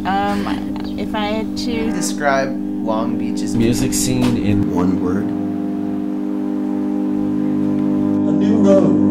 Um, if I had to describe Long Beach's music scene in one word. A new road